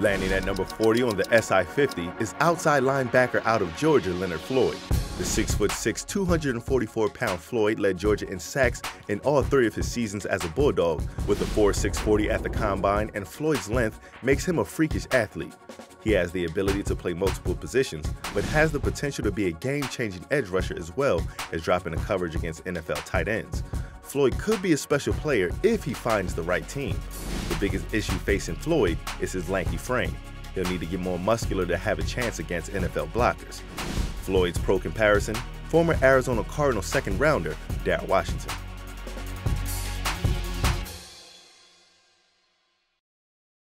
Landing at number 40 on the SI50 is outside linebacker out of Georgia, Leonard Floyd. The 6'6", 244-pound Floyd led Georgia in sacks in all three of his seasons as a Bulldog, with a 4.640 at the combine, and Floyd's length makes him a freakish athlete. He has the ability to play multiple positions, but has the potential to be a game-changing edge rusher as well as dropping the coverage against NFL tight ends. Floyd could be a special player if he finds the right team. The biggest issue facing Floyd is his lanky frame. He'll need to get more muscular to have a chance against NFL blockers. Floyd's pro comparison, former Arizona Cardinal second rounder, Daryl Washington.